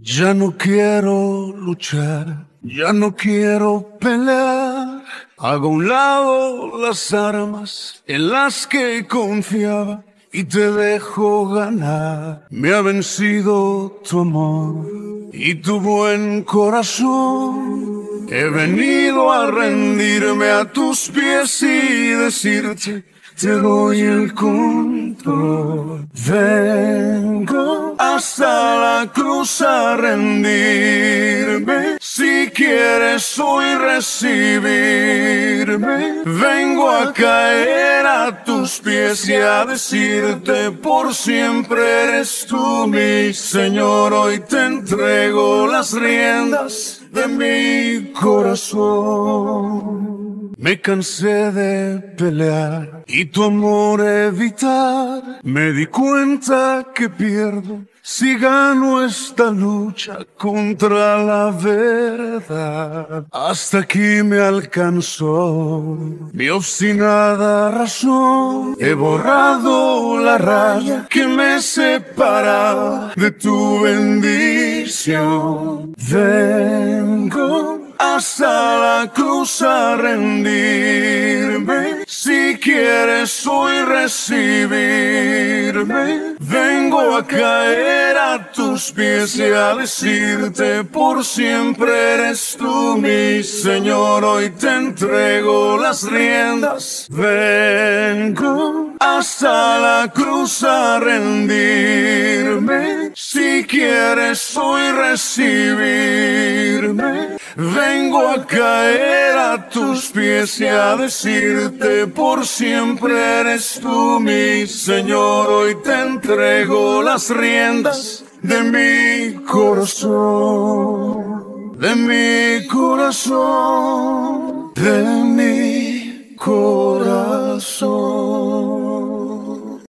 Ya no quiero luchar, ya no quiero pelear. Hago a un lado las armas en las que confiaba y te dejo ganar. Me ha vencido tu amor y tu buen corazón. He venido a rendirme a tus pies y decirte, te doy el control. Vengo hasta la cruz a rendirme. Si quieres hoy vengo a caer a tus pies y a decirte por siempre eres tú mi Señor. Hoy te entrego las riendas de mi corazón. Me cansé de pelear y tu amor evitar. Me di cuenta que pierdo si gano esta lucha contra la verdad. Hasta aquí me alcanzó mi obstinada razón. He borrado la raya que me separa de tu bendición. Vengo hasta la cruz a rendirme. Si quieres hoy recibirme, vengo a caer a tus pies y a decirte por siempre eres tú mi Señor. Hoy te entrego las riendas. Vengo hasta la cruz a rendirme. Si quieres hoy recibirme, vengo a caer a tus pies y a decirte por siempre eres tú mi Señor. Hoy te entrego las riendas de mi corazón, de mi corazón, de mi.